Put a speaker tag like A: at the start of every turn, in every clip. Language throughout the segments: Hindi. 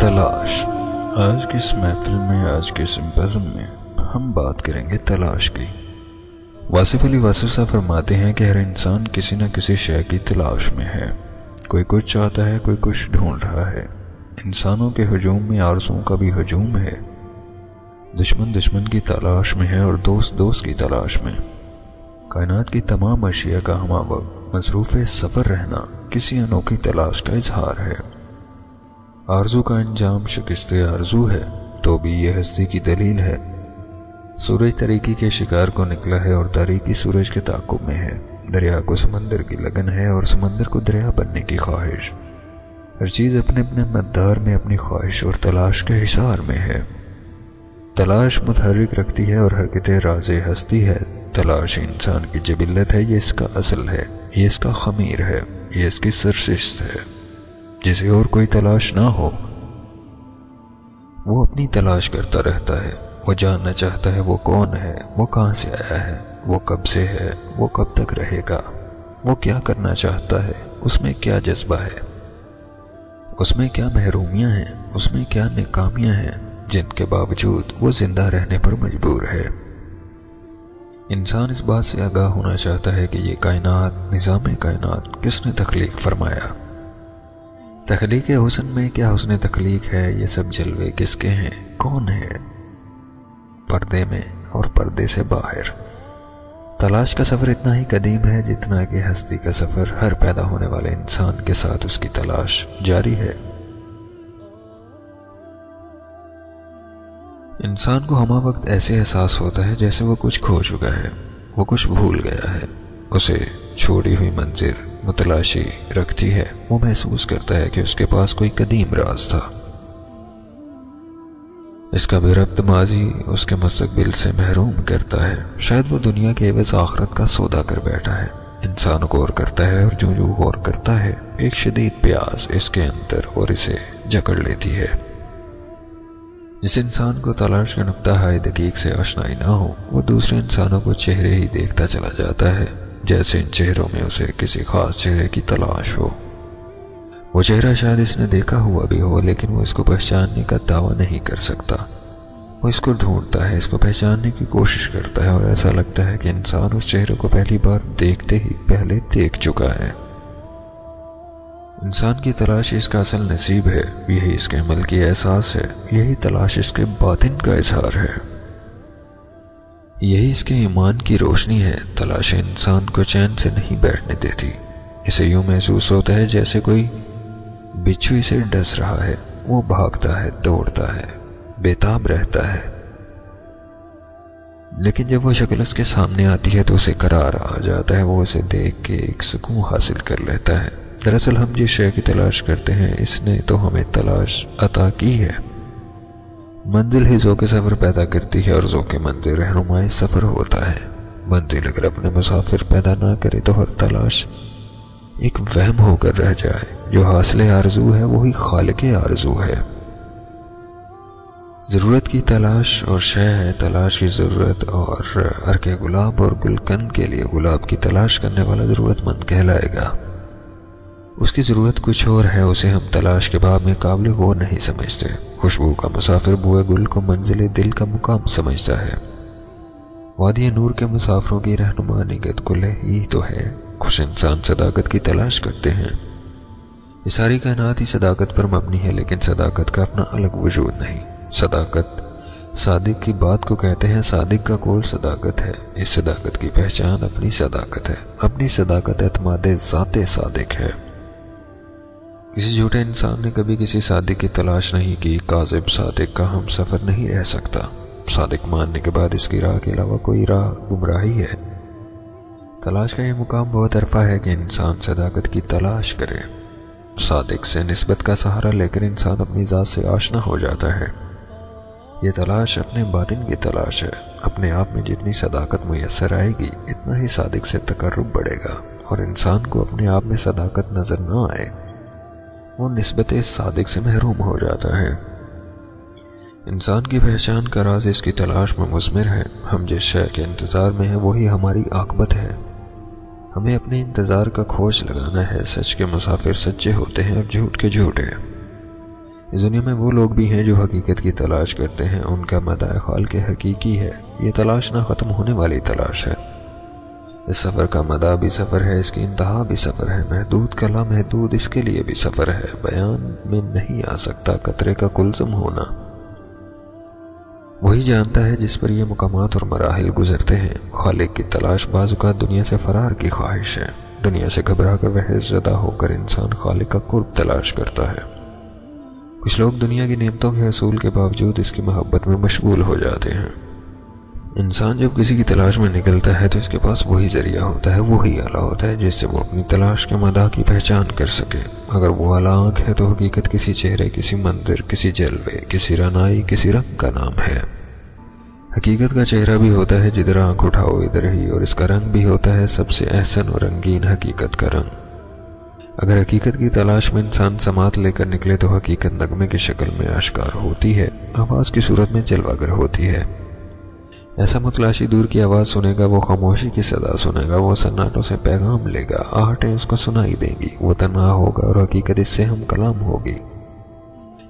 A: तलाश। आज की इस महफिल में, आज के सिंपजम में, हम बात करेंगे तलाश की। वासिफ अली वासिफ साहब फरमाते हैं कि हर इंसान किसी न किसी शय की तलाश में है। कोई कुछ चाहता है, कोई कुछ ढूंढ रहा है। इंसानों के हजूम में, आरसों का भी हजूम है। दुश्मन दुश्मन की तलाश में है और दोस्त दोस्त की तलाश में। कायनात की तमाम अशिया का हम वक्त मसरूफ़ सफ़र रहना, किसी अनोखी तलाश का इजहार है। आरज़ू का अंजाम शिकस्त आरज़ू है तो भी यह हस्ती की दलील है। सूरज तरीकी के शिकार को निकला है और तारीकी सूरज के ताकुब में है। दरिया को समंदर की लगन है और समंदर को दरिया बनने की ख्वाहिश। हर चीज़ अपने अपने मद्दार में, अपनी ख्वाहिश और तलाश के हिसार में है। तलाश मुतहरिक रखती है और हरकत राज हस्ती है। तलाश इंसान की जबिल्लत है, ये इसका असल है, ये इसका खमीर है, ये इसकी सरशिश है। जिसे और कोई तलाश ना हो, वो अपनी तलाश करता रहता है। वो जानना चाहता है वो कौन है, वो कहाँ से आया है, वो कब से है, वो कब तक रहेगा, वो क्या करना चाहता है, उसमें क्या जज्बा है। उसमें क्या महरूमियाँ हैं, उसमें क्या नाकामियाँ हैं, जिनके बावजूद वो ज़िंदा रहने पर मजबूर है। इंसान इस बात से आगाह होना चाहता है कि ये कायनात, निज़ाम कायनात किसने तख्लीक फरमाया? तख्लीक हुसन में क्या हुसन तख्लीक है? ये सब जलवे किसके हैं? कौन है? पर्दे में और पर्दे से बाहर। तलाश का सफ़र इतना ही कदीम है जितना कि हस्ती का सफ़र हर पैदा होने वाले इंसान के साथ उसकी तलाश जारी है। इंसान को हमा वक्त ऐसे एहसास होता है जैसे वो कुछ खो चुका है, वो कुछ भूल गया है। उसे छोड़ी हुई मंजिल, मुतलाशी रखती है। वो महसूस करता है कि उसके पास कोई कदीम राज था इसका बेरब्त माजी उसके मुस्तबिल से महरूम करता है। शायद वो दुनिया के एवज आखरत का सौदा कर बैठा है। इंसान गौर करता है और जो जो गौर करता है, एक शदीद प्यास इसके अंदर और इसे जकड़ लेती है। जिस इंसान को तलाश का नुकता हाय दकीक से आशनाई ना हो, वो दूसरे इंसानों को चेहरे ही देखता चला जाता है, जैसे इन चेहरों में उसे किसी खास चेहरे की तलाश हो। वो चेहरा शायद इसने देखा हुआ भी हो, लेकिन वो इसको पहचानने का दावा नहीं कर सकता। वो इसको ढूंढता है, इसको पहचानने की कोशिश करता है, और ऐसा लगता है कि इंसान उस चेहरे को पहली बार देखते ही पहले देख चुका है। इंसान की तलाश इसका असल नसीब है, यही इसके अमल की एहसास है, यही तलाश इसके बातिन का इजहार है। यही इसके ईमान की रोशनी है, तलाश इंसान को चैन से नहीं बैठने देती। इसे यूँ महसूस होता है जैसे कोई बिच्छू इसे डस रहा है, वो भागता है, दौड़ता है, बेताब रहता है। लेकिन जब वो शक्ल उसके सामने आती है तो उसे करार आ जाता है, वो उसे देख के एक सुकून हासिल कर लेता है। दरअसल हम जिस शय की तलाश करते हैं, इसने तो हमें तलाश अता की है। मंजिल ही जो के सफ़र पैदा करती है और जो के मंजिल रहनुमाई सफ़र होता है। मंजिल अगर अपने मुसाफिर पैदा ना करे तो हर तलाश एक वहम होकर रह जाए। जो हासिल आरज़ू है, वही खाल के आरज़ू है। ज़रूरत की तलाश और शय है तलाश की ज़रूरत और अर्के गुलाब और गुलकन के लिए गुलाब की तलाश करने वाला ज़रूरतमंद कहलाएगा। उसकी ज़रूरत कुछ और है, उसे हम तलाश के बाब में काबिल वो नहीं समझते। खुशबू का मुसाफिर बुए गुल को मंजिल दिल का मुकाम समझता है। वादी नूर के मुसाफरों की रहनुमा निगत कुल ही तो है। खुश इंसान सदाकत की तलाश करते हैं। ये सारी कायनात ही सदाकत पर मबनी है, लेकिन सदाकत का अपना अलग वजूद नहीं। सदाकत सादिक की बात को कहते हैं, सादिक का कोल सदाकत है। इस सदाकत की पहचान अपनी सदाकत है। अपनी सदाकत एतमाद ज़ात सादिक है। किसी झूठे इंसान ने कभी किसी सादिक की तलाश नहीं की। काजिब सादिक का हम सफ़र नहीं रह सकता। सादिक मानने के बाद इसकी राह के अलावा कोई राह गुमराही है। तलाश का ये मुकाम बहुत अरफा है कि इंसान सदाकत की तलाश करे। सादिक से नस्बत का सहारा लेकर इंसान अपनी ज़ात से आशना हो जाता है। ये तलाश अपने बातिन की तलाश है। अपने आप में जितनी सदाकत मैसर आएगी, इतना ही सादिक से तकर्रब बढ़ेगा। और इंसान को अपने आप में सदाकत नज़र ना आए। वो नस्बत सादिक से महरूम हो जाता है। इंसान की पहचान का राज इसकी तलाश में मुजमिर है। हम जिस शय के इंतज़ार में हैं, वही हमारी आकबत है। हमें अपने इंतज़ार का खोज लगाना है। सच के मुसाफिर सच्चे होते हैं और झूठ के झूठे इस दुनिया में वो लोग भी हैं जो हकीकत की तलाश करते हैं। उनका मदाय खाल के हकीकी है। ये तलाश ना ख़त्म होने वाली तलाश है। इस सफ़र का मदा भी सफ़र है, इसकी इंतहा भी सफ़र है, महदूद कला महदूद इसके लिए भी सफ़र है। बयान में नहीं आ सकता कतरे का कुलजम होना। वही जानता है जिस पर यह मकाम और मराहल गुजरते हैं। खालिक की तलाश बाजुका दुनिया से फरार की ख्वाहिश है। दुनिया से घबरा कर वह ज़दा होकर इंसान खालिक का कुर्ब तलाश करता है। कुछ लोग दुनिया की नियमतों के असूल के बावजूद इसकी मोहब्बत में मशगूल हो जाते हैं। इंसान जब किसी की तलाश में निकलता है तो इसके पास वही ज़रिया होता है, वही आला होता है, जिससे वो अपनी तलाश के मदा की पहचान कर सके। अगर वो आला आँख है तो हकीकत किसी चेहरे, किसी मंदिर, किसी जलवे, किसी रनाई, किसी रंग का नाम है। हकीकत का चेहरा भी होता है, जिधर आँख उठाओ, इधर ही, और इसका रंग भी होता है, सबसे एहसन और रंगीन हकीकत का रंग। अगर हकीकत की तलाश में इंसान समात लेकर निकले तो हकीकत नगमे की शक्ल में आश्कार होती है, आवाज़ की सूरत में जलवागर होती है। ऐसा मतलाशी दूर की आवाज़ सुनेगा, वो खामोशी की सदा सुनेगा, वो सन्नाटों से पैगाम लेगा, आहटें उसको सुनाई देंगी, वो तना होगा और हकीकत इससे हम कलाम होगी।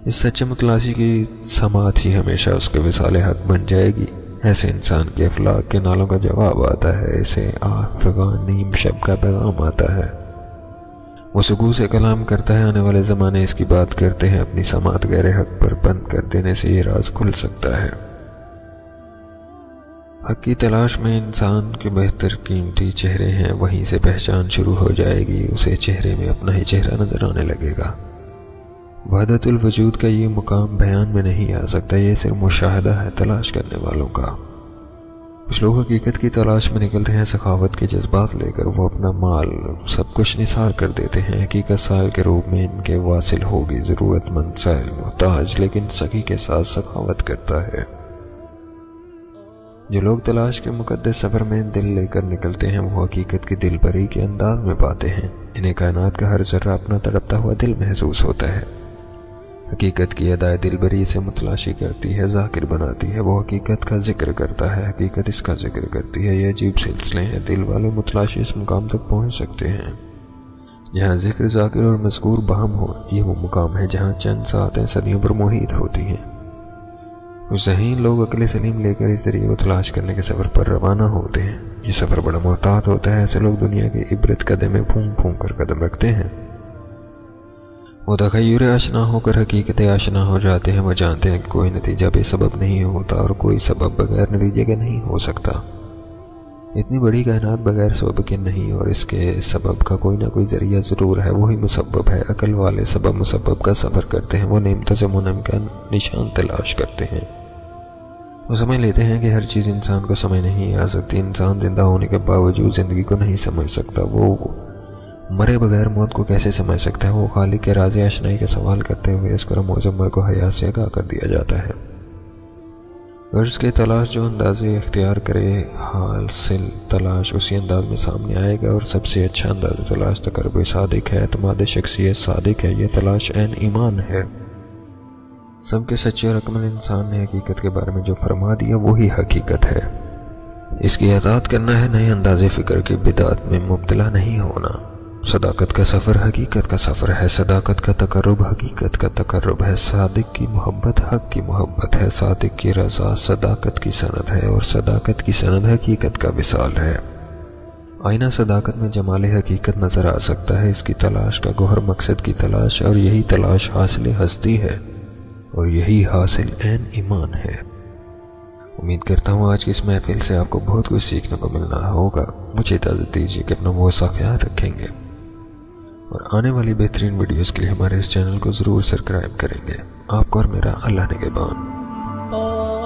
A: इस सच्चे मतलाशी की समात ही हमेशा उसके विसाल हक बन जाएगी। ऐसे इंसान के अफलाक के नालों का जवाब आता है इसे आफगान नीम शब का पैगाम आता है। वो सुकू से कलाम करता है, आने वाले ज़माने इसकी बात करते हैं, अपनी समात गहरे हक पर बंद कर देने से ये राज खुल सकता है। हक की तलाश में इंसान के बेहतर कीमती चेहरे हैं, वहीं से पहचान शुरू हो जाएगी, उसे चेहरे में अपना ही चेहरा नज़र आने लगेगा। वहदतुल वजूद का ये मुकाम बयान में नहीं आ सकता, ये सिर्फ़ मुशाहदा है तलाश करने वालों का। कुछ लोग हकीकत की तलाश में निकलते हैं, सखावत के जज्बात लेकर वो अपना माल, सब कुछ निसार कर देते हैं। हकीकत साल के रूप में इनके वासिल होगी, ज़रूरतमंद साइल मोहताज, लेकिन सखी के साथ सखावत करता है। जो लोग तलाश के मुकदस सफ़र में दिल लेकर निकलते हैं, वो हकीकत की दिल भरी के अंदाज में पाते हैं। इन्हें कायनात का हर जर्रा अपना तड़पता हुआ दिल महसूस होता है। हकीकत की अदाय दिल भरी से मुतलाशी करती है, जाकिर बनाती है। वो हकीकत का ज़िक्र करता है, हकीकत इसका ज़िक्र करती है। ये अजीब सिलसिले हैं, दिल वाले मुतलाशी इस मुकाम तक पहुँच सकते हैं। जहाँ ज़िक्र जाकिर और मजकूर बहम हो, ये वो मुकाम है जहाँ चंद सातें सदियों पर मुहित होती हैं। जहीन लोग अकले सलीम लेकर इस ज़रिए को तलाश करने के सफ़र पर रवाना होते हैं। ये सफ़र बड़ा मोहतात होता है, ऐसे लोग दुनिया के इबरत कदम में फूंक फूंक कर कदम रखते हैं। वो तखयूर आशना होकर हकीकत आशना हो जाते हैं वह जानते हैं कि कोई नतीजा बेसबब नहीं होता और कोई सबब बगैर नतीजे के नहीं हो सकता। इतनी बड़ी कायनात बगैर सबब के नहीं और इसके सबब का कोई ना कोई ज़रिया ज़रूर है, वही मुसबब है। अकल वाले सबब मुसबब का सफ़र करते हैं, वो नियमतों से का निशान तलाश करते हैं। वो समझ लेते हैं कि हर चीज़ इंसान को समझ नहीं आ सकती। इंसान ज़िंदा होने के बावजूद ज़िंदगी को नहीं समझ सकता। वो मरे बगैर मौत को कैसे समझ सकता है? वो खाली के राज आशनाई का सवाल करते हुए इस करम मुजम्मर को हयात से आगाह कर दिया जाता है। गर्ज के तलाश जो अंदाजे इख्तियार करे, हाल सिल तलाश उसी अंदाज में सामने आएगा और सबसे अच्छा अंदाज तलाश तकरब सादिक है अतमाद शख्सियत सादिक है। यह तलाश एन ईमान है। सबके सच्चे और अकमल इंसान ने हकीकत के बारे में जो फरमा दिया, वही हकीकत है। इसकी अतात करना है नए अंदाज फ़िक्र की बिदात में मुबतला नहीं होना। सदाकत का सफ़र हकीकत का सफ़र है। सदाकत का तकरब हकीकत का तकरब है। सादिक की मोहब्बत हक की मोहब्बत है। सादिक की रज़ा सदाकत की सनद है और सदाकत की सनद हकीकत का विसाल है। आईना सदाकत में जमाल हकीकत नज़र आ सकता है। इसकी तलाश का गोहर मकसद की तलाश और यही तलाश हासिल हस्ती है। और यही हासिल एन ईमान है। उम्मीद करता हूँ आज की इस महफिल से आपको बहुत कुछ सीखने को मिलना होगा। मुझे इजाज़त दीजिए कि अपना बहुत सा ख्याल रखेंगे। और आने वाली बेहतरीन वीडियोस के लिए हमारे इस चैनल को ज़रूर सब्सक्राइब करेंगे। आपको और मेरा अल्लाह ने के बान।